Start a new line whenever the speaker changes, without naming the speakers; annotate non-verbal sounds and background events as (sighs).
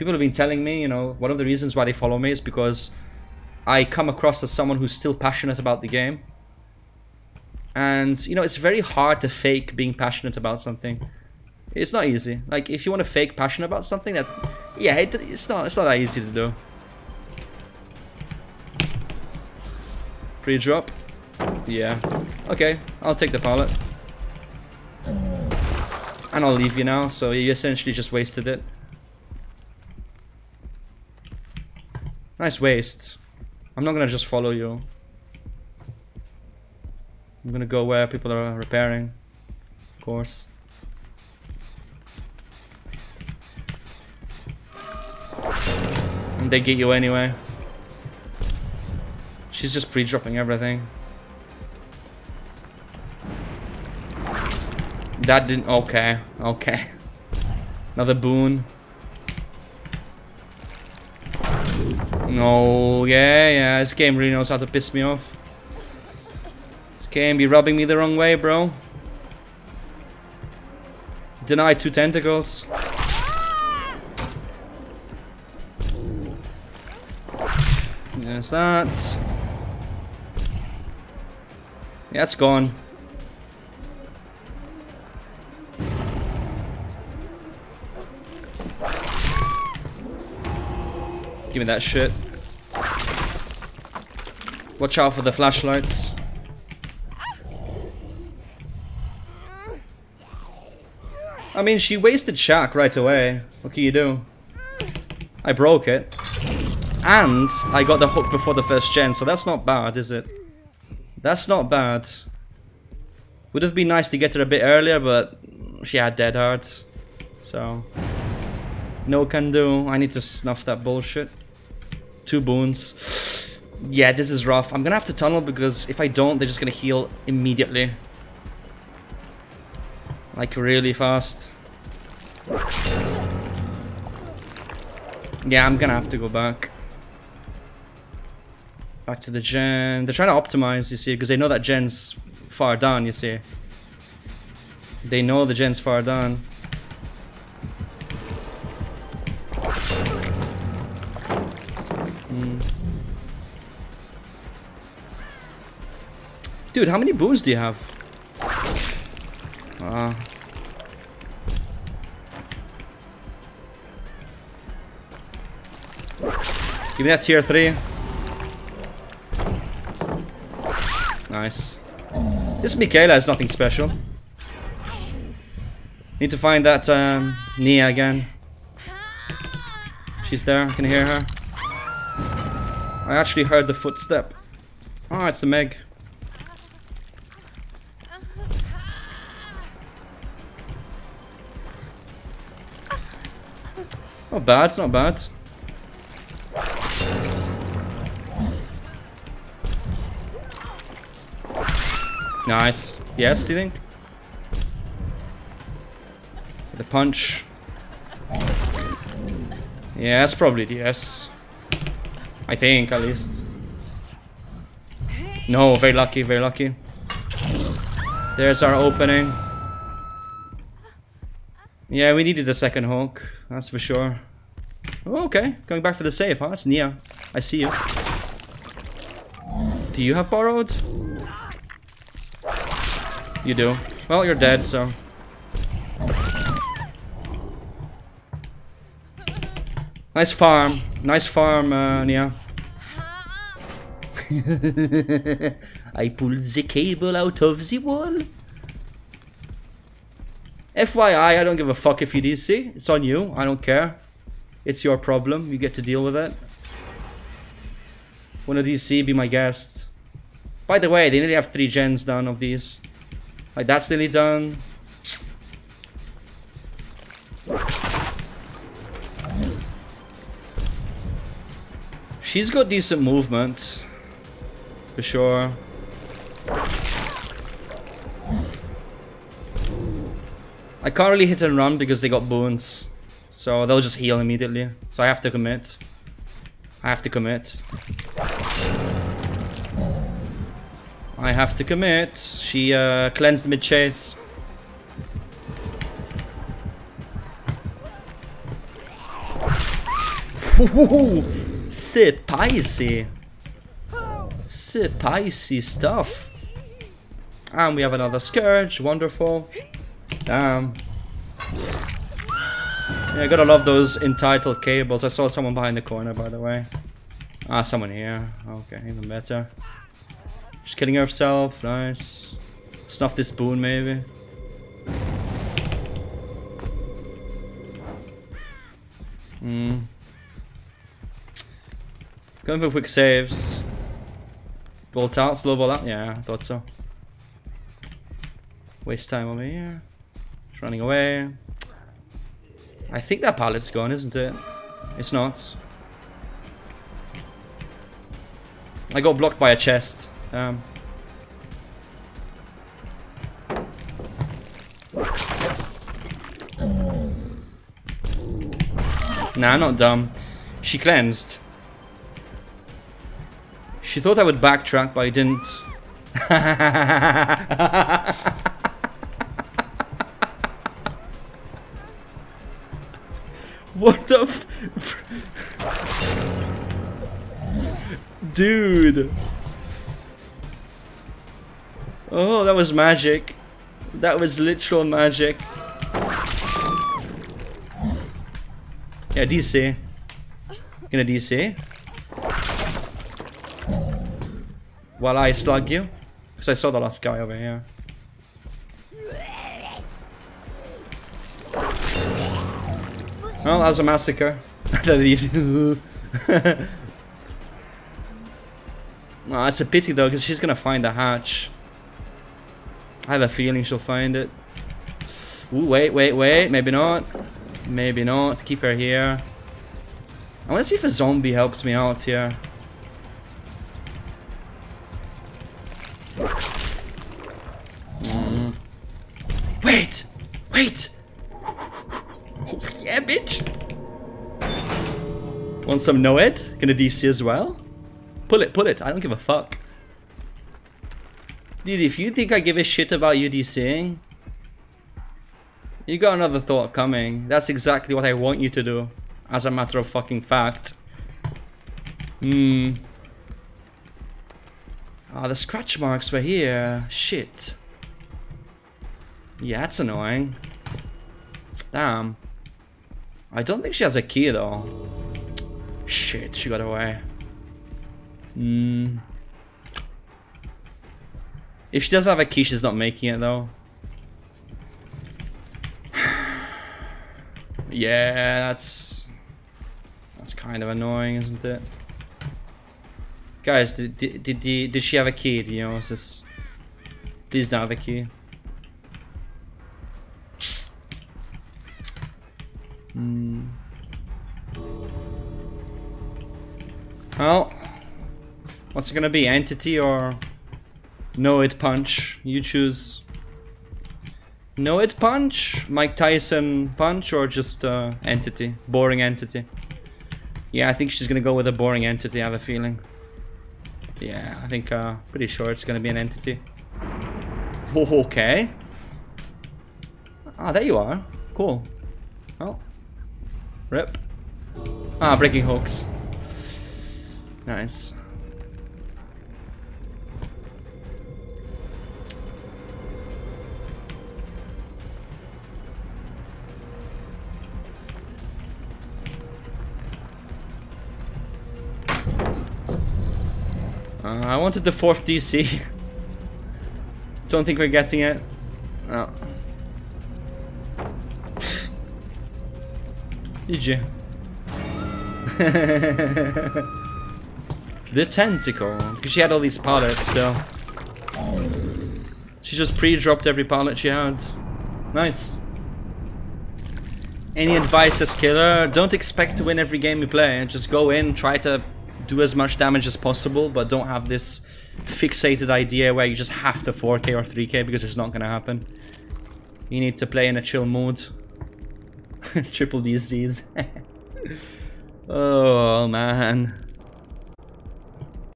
people have been telling me, you know, one of the reasons why they follow me is because I come across as someone who's still passionate about the game. And, you know, it's very hard to fake being passionate about something. It's not easy. Like, if you want to fake passion about something, that, yeah, it, it's not, it's not that easy to do. Pre-drop. Yeah. Okay, I'll take the pallet. And I'll leave you now, so you essentially just wasted it. Nice waste. I'm not gonna just follow you. I'm gonna go where people are repairing. Of course. And they get you anyway. She's just pre-dropping everything. That didn't... Okay. Okay. Another boon. No, yeah, yeah. This game really knows how to piss me off. This game be rubbing me the wrong way, bro. Deny two tentacles. There's that. Yeah, it's gone. Give me that shit. Watch out for the flashlights. I mean, she wasted Shack right away. What can you do? I broke it. And I got the hook before the first gen, so that's not bad, is it? That's not bad. Would have been nice to get her a bit earlier, but she had dead hard. So, no can do. I need to snuff that bullshit. Two boons. Yeah, this is rough. I'm gonna have to tunnel because if I don't, they're just gonna heal immediately. Like really fast. Yeah, I'm gonna have to go back. Back to the gen. They're trying to optimize, you see, because they know that gen's far down, you see. They know the gen's far down. Hmm. Dude, how many boons do you have? Ah. Give me that tier 3. Nice. This Mikaela is nothing special. Need to find that um, Nea again. She's there, I can hear her. I actually heard the footstep. Oh, it's the Meg. Not bad, it's not bad. Nice. Yes, do you think? The punch. Yeah, it's probably the yes. I think, at least. No, very lucky, very lucky. There's our opening. Yeah, we needed the second hook, that's for sure. Oh, okay, going back for the save, huh? That's Nea. I see you. Do you have borrowed? You do. Well, you're dead, so... Nice farm. Nice farm, uh, Nea. (laughs) I pulled the cable out of the wall. FYI, I don't give a fuck if you DC. It's on you. I don't care. It's your problem. You get to deal with it. One of these C, be my guest. By the way, they nearly have three gens done of these. Like, that's nearly done. She's got decent movement. For sure. I can't really hit and run because they got boons. So they'll just heal immediately. So I have to commit. I have to commit. I have to commit. She uh, cleansed mid-chase. Spicy. Spicy stuff. And we have another Scourge, wonderful. Damn. Yeah, gotta love those entitled cables. I saw someone behind the corner, by the way. Ah, someone here. Okay, even better. Just killing herself, nice. Snuff this boon, maybe. Hmm. Going for quick saves. Bolt out, slow ball out. Yeah, I thought so. Waste time over here. Just running away. I think that pallet's gone, isn't it? It's not. I got blocked by a chest. Um. Nah, I'm not dumb. She cleansed. She thought I would backtrack, but I didn't. (laughs) what the Dude! Oh, that was magic. That was literal magic. Yeah, DC. Gonna DC. While I slug you. Because I saw the last guy over here. Well, that was a massacre. (laughs) that (laughs) easy. oh, it's a pity though, because she's gonna find the hatch. I have a feeling she'll find it. Ooh, wait, wait, wait. Maybe not. Maybe not. Keep her here. I want to see if a zombie helps me out here. Mm. Wait! Wait! yeah, bitch! Want some Noed? Gonna DC as well? Pull it, pull it. I don't give a fuck. Dude, if you think I give a shit about you DCing, you got another thought coming. That's exactly what I want you to do. As a matter of fucking fact. Hmm. Ah, oh, the scratch marks were here. Shit. Yeah, that's annoying. Damn. I don't think she has a key though. Shit, she got away. Hmm. If she does have a key, she's not making it though. (sighs) yeah, that's that's kind of annoying, isn't it? Guys, did did did, did she have a key? You know, is this? Please don't have a key. Hmm. Well, what's it gonna be? Entity or Noed punch? You choose. Noed punch, Mike Tyson punch, or just uh, entity, boring entity. Yeah, I think she's gonna go with a boring entity. I have a feeling. Yeah, I think uh, pretty sure it's gonna be an entity. Oh, okay. Ah, there you are. Cool. Oh. Rip. Ah, breaking hooks. Nice. Uh, I wanted the fourth DC. Don't think we're getting it. Oh. (laughs) GG. the tentacle. Because she had all these pallets still. She just pre-dropped every pallet she had. Nice. Any advice as killer? Don't expect to win every game you play. Just go in, try to do as much damage as possible, but don't have this fixated idea where you just have to 4k or 3k because it's not gonna happen. You need to play in a chill mood. (laughs) Triple DCs. (laughs) oh man.